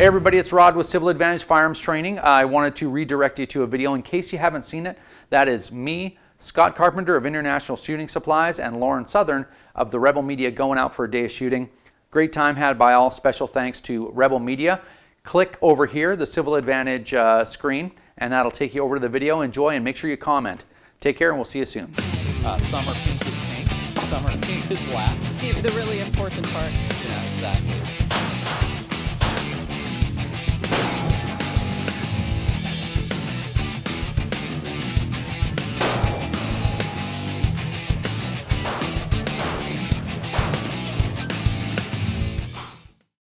Hey everybody, it's Rod with Civil Advantage Firearms Training. I wanted to redirect you to a video in case you haven't seen it. That is me, Scott Carpenter of International Shooting Supplies, and Lauren Southern of the Rebel Media going out for a day of shooting. Great time had by all. Special thanks to Rebel Media. Click over here, the Civil Advantage uh, screen, and that'll take you over to the video. Enjoy and make sure you comment. Take care and we'll see you soon. Uh, summer painted pink, Summer painted black. The really important part. Yeah, exactly.